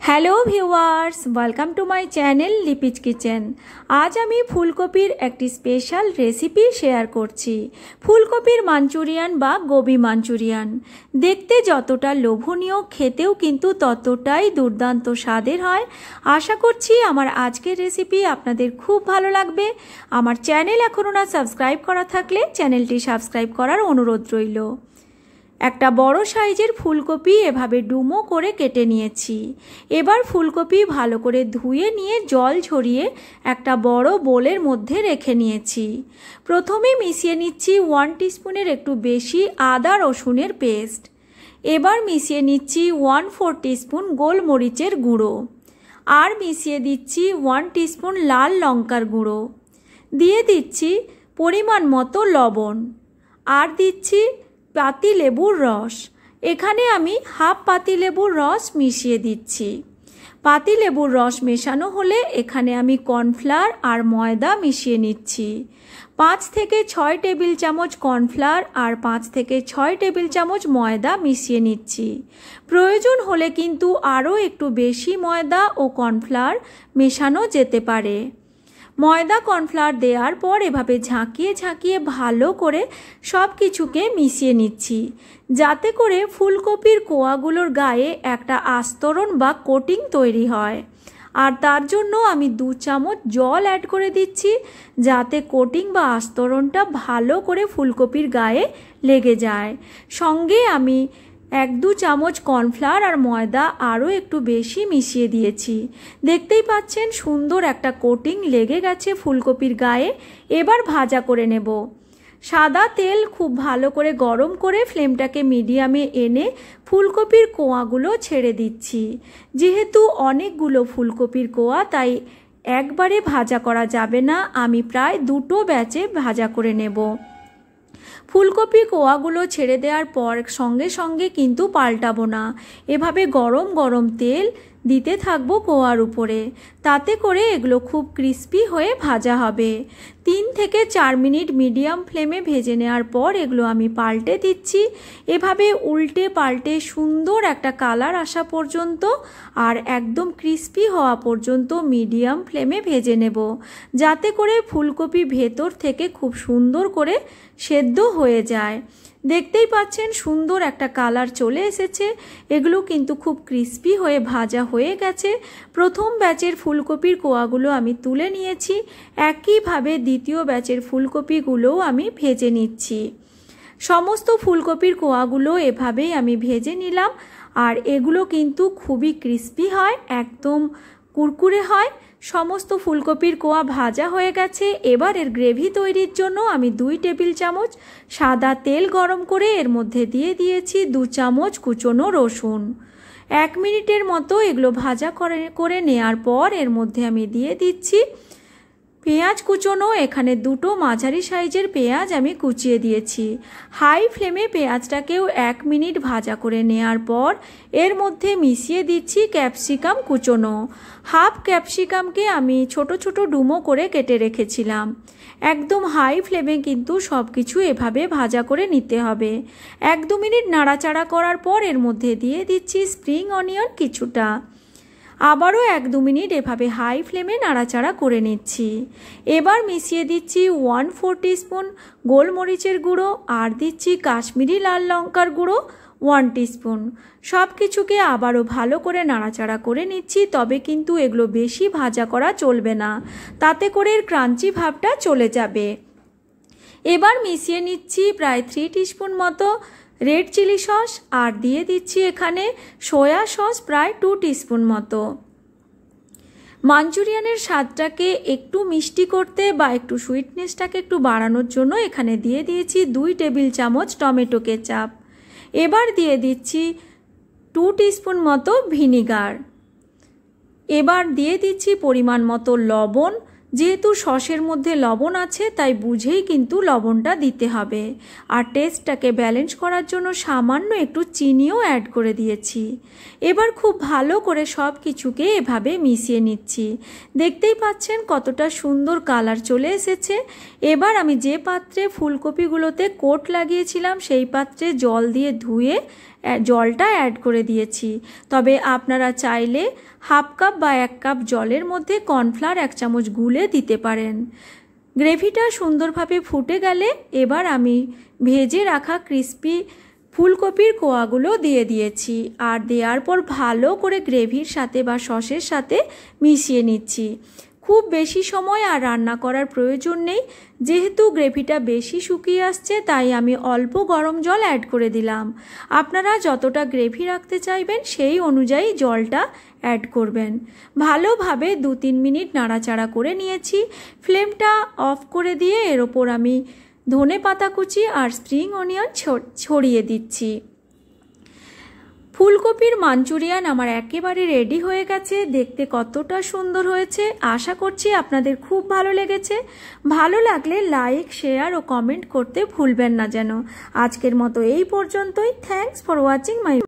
Hello viewers, welcome to my channel Lipi's kitchen. আজ আমি ফুলকপির একটি স্পেশাল রেসিপি শেয়ার করছি। ফুলকপির মাঞ্চুরিয়ান বা গোবি মাঞ্চুরিয়ান। দেখতে যতটা লোভনীয়, খেতেও কিন্তু ততটাই দুর্দান্ত স্বাদের হয়। আশা করছি আমার আজকের রেসিপি আপনাদের খুব ভালো লাগবে। আমার চ্যানেল এখনও না সাবস্ক্রাইব করা থাকলে চ্যানেলটি সাবস্ক্রাইব করার অনুরোধ রইল। একটা বড় সাইজের ফুলকপি এভাবে ডুমো করে কেটে নিয়েছি। এবার ফুলকপি ভালো করে ধুয়ে নিয়ে জল ঝরিয়ে একটা বড় বোলের মধ্যে রেখে নিয়েছি। প্রথমে মিশিয়ে নিচ্ছি ওয়ান টিস্পুনের একটু বেশি আদা রসুনের পেস্ট। এবার মিশিয়ে নিচ্ছি ওয়ান ফোর টিস্পুন গোলমরিচের গুঁড়ো। আর মিশিয়ে দিচ্ছি ওয়ান টিস্পুন লাল লঙ্কার গুঁড়ো। দিয়ে দিচ্ছি পরিমাণ মতো লবণ। আর দিচ্ছি পাতি লেবুর রস। এখানে আমি হাফ পাতি লেবুর রস মিশিয়ে দিচ্ছি। পাতি লেবুর রস মেশানো হলে এখানে আমি কর্নফ্লাওয়ার আর ময়দা মিশিয়ে নিচ্ছি। পাঁচ থেকে ছয় টেবিল চামচ কর্নফ্লাওয়ার আর পাঁচ থেকে ছয় টেবিল চামচ ময়দা মিশিয়ে নিচ্ছি। প্রয়োজন হলে কিন্তু আরও একটু বেশি ময়দা ও কর্নফ্লাওয়ার মেশানো যেতে পারে। ময়দা কর্নফ্লাওয়ার দেওয়ার পর এভাবে ঝাঁকিয়ে ঝাঁকিয়ে ভালো করে সব কিছুকে মিশিয়ে নিচ্ছি। যাতে করে ফুলকপির কোয়াগুলোর গায়ে একটা আস্তরণ বা কোটিং তৈরি হয়। আর তার জন্য আমি দু চামচ জল অ্যাড করে দিচ্ছি, যাতে কোটিং বা আস্তরণটা ভালো করে ফুলকপির গায়ে লেগে যায়। সঙ্গে আমি এক দু চামচ কর্নফ্লাওয়ার আর ময়দা আরও একটু বেশি মিশিয়ে দিয়েছি। দেখতেই পাচ্ছেন সুন্দর একটা কোটিং লেগে গেছে ফুলকপির গায়ে। এবার ভাজা করে নেব। সাদা তেল খুব ভালো করে গরম করে ফ্লেমটাকে মিডিয়ামে এনে ফুলকপির কোয়াগুলো ছেড়ে দিচ্ছি। যেহেতু অনেকগুলো ফুলকপির কোয়া, তাই একবারে ভাজা করা যাবে না। আমি প্রায় দুটো ব্যাচে ভাজা করে নেব। ফুলকপি কোয়াগুলো ছেড়ে দেওয়ার পর সঙ্গে সঙ্গে কিন্তু পাল্টাবো না। এভাবে গরম গরম তেল দিতে থাকব কোয়ার উপরে। তাতে করে এগুলো খুব ক্রিস্পি হয়ে ভাজা হবে। তিন থেকে চার মিনিট মিডিয়াম ফ্লেমে ভেজে নেওয়ার পর এগুলো আমি পাল্টে দিচ্ছি। এভাবে উল্টে পাল্টে সুন্দর একটা কালার আসা পর্যন্ত আর একদম ক্রিস্পি হওয়া পর্যন্ত মিডিয়াম ফ্লেমে ভেজে নেব। যাতে করে ফুলকপি ভেতর থেকে খুব সুন্দর করে সেদ্ধ হয়ে যায়। দেখতেই পাচ্ছেন সুন্দর একটা কালার চলে এসেছে। এগুলো কিন্তু খুব ক্রিস্পি হয়ে ভাজা হয়ে গেছে। প্রথম ব্যাচের ফুলকপির কোয়াগুলো আমি তুলে নিয়েছি। একইভাবে দ্বিতীয় ব্যাচের ফুলকপিগুলোও আমি ভেজে নিচ্ছি। সমস্ত ফুলকপির কোয়াগুলো এভাবেই আমি ভেজে নিলাম। আর এগুলো কিন্তু খুবই ক্রিস্পি হয়, একদম কুরকুরে হয়, সমস্ত ফুলকপির কোয়া ভাজা হয়ে গেছে। এবার এর গ্রেভি তৈরির জন্য আমি দুই টেবিল চামচ সাদা তেল গরম করে এর মধ্যে দিয়ে দিয়েছি দু চামচ কুচনো রসুন। এক মিনিটের মতো এগুলো ভাজা করে করে নেওয়ার পর এর মধ্যে আমি দিয়ে দিচ্ছি পেঁয়াজ কুচোনো, এখানে দুটো মাঝারি সাইজের পেঁয়াজ আমি কুচিয়ে দিয়েছি। হাই ফ্লেমে পেঁয়াজটাকেও এক মিনিট ভাজা করে নেওয়ার পর এর মধ্যে মিশিয়ে দিচ্ছি ক্যাপসিকাম কুচোনো। হাফ ক্যাপসিকামকে আমি ছোট ছোট ডুমো করে কেটে রেখেছিলাম। একদম হাই ফ্লেমে কিন্তু সব কিছু এভাবে ভাজা করে নিতে হবে। এক দু মিনিট নাড়াচাড়া করার পর এর মধ্যে দিয়ে দিচ্ছি স্প্রিং অনিয়ন কিছুটা। আবারও এক দু মিনিট এভাবে হাই ফ্লেমে নাড়াচাড়া করে নিচ্ছি। এবার মিশিয়ে দিচ্ছি ওয়ান ফোর টিস্পুন গোলমরিচের গুঁড়ো আর দিচ্ছি কাশ্মীরি লাল লঙ্কার গুঁড়ো ওয়ান টিস্পুন। সব কিছুকে আবারও ভালো করে নাড়াচাড়া করে নিচ্ছি, তবে কিন্তু এগুলো বেশি ভাজা করা চলবে না। তাতে করে এর ক্রাঞ্চি ভাবটা চলে যাবে। এবার মিশিয়ে নিচ্ছি প্রায় থ্রি টিস্পুন মতো রেড চিলি সস আর দিয়ে দিচ্ছি এখানে সয়া সস প্রায় টু টিস্পুন মতো। মাঞ্চুরিয়ানের স্বাদটাকে একটু মিষ্টি করতে বা একটু সুইটনেসটাকে একটু বাড়ানোর জন্য এখানে দিয়ে দিয়েছি দুই টেবিল চামচ টমেটো কেচাপ। এবার দিয়ে দিচ্ছি টু টিস্পুন মতো ভিনিগার। এবার দিয়ে দিচ্ছি পরিমাণ মতো লবণ যেহেতু সসের মধ্যে লবণ আছে, তাই বুঝেই কিন্তু লবণটা দিতে হবে। আর টেস্টটাকে ব্যালেন্স করার জন্য সামান্য একটু চিনিও অ্যাড করে দিয়েছি। এবার খুব ভালো করে সব কিছুকে এভাবে মিশিয়ে নিচ্ছি। দেখতেই পাচ্ছেন কতটা সুন্দর কালার চলে এসেছে। এবার আমি যে পাত্রে ফুলকপিগুলোতে কোট লাগিয়েছিলাম, সেই পাত্রে জল দিয়ে ধুয়ে জলটা অ্যাড করে দিয়েছি। তবে আপনারা চাইলে হাফ কাপ বা এক কাপ জলের মধ্যে কর্নফ্লাওয়ার এক চামচ গুলে দিতে পারেন। গ্রেভিটা সুন্দরভাবে ফুটে গেলে এবার আমি ভেজে রাখা ক্রিস্পি ফুলকপির কোয়াগুলো দিয়ে দিয়েছি। আর দেওয়ার পর ভালো করে গ্রেভির সাথে বা সসের সাথে মিশিয়ে নিচ্ছি। খুব বেশি সময় আর রান্না করার প্রয়োজন নেই। যেহেতু গ্রেভিটা বেশি শুকিয়ে আসছে, তাই আমি অল্প গরম জল অ্যাড করে দিলাম। আপনারা যতটা গ্রেভি রাখতে চাইবেন, সেই অনুযায়ী জলটা অ্যাড করবেন। ভালোভাবে দু তিন মিনিট নাড়াচাড়া করে নিয়েছি। ফ্লেমটা অফ করে দিয়ে এর ওপর আমি ধনে পাতা কুচি আর স্প্রিং অনিয়ন ছড়িয়ে দিচ্ছি। ফুলকপির মাঞ্চুরিয়ান আমার একেবারে রেডি হয়ে গেছে। দেখতে কতটা সুন্দর হয়েছে। আশা করছি আপনাদের খুব ভালো লেগেছে। ভালো লাগলে লাইক, শেয়ার ও কমেন্ট করতে ভুলবেন না যেন। আজকের মতো এই পর্যন্তই। Thanks for watching my